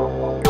Música